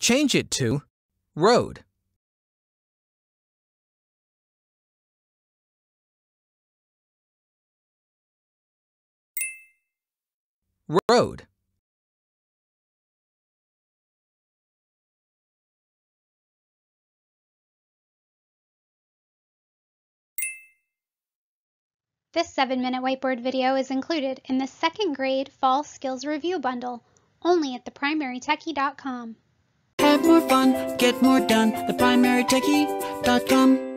Change it to rode. Rode. This 7-minute whiteboard video is included in the second grade Fall Skills Review Bundle, only at theprimarytechie.com. Have more fun, get more done, theprimarytechie.com.